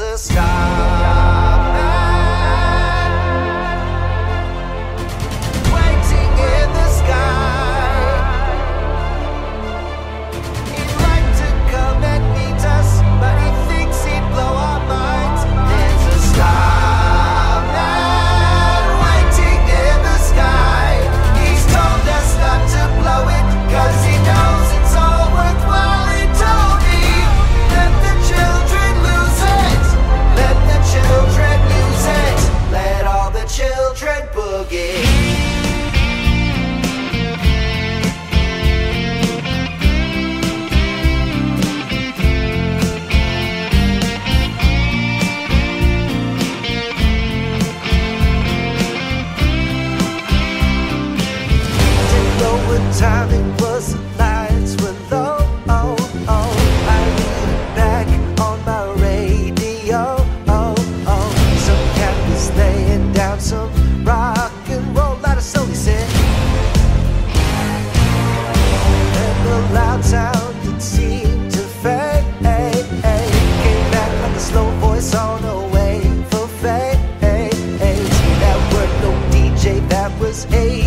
a star. Hey.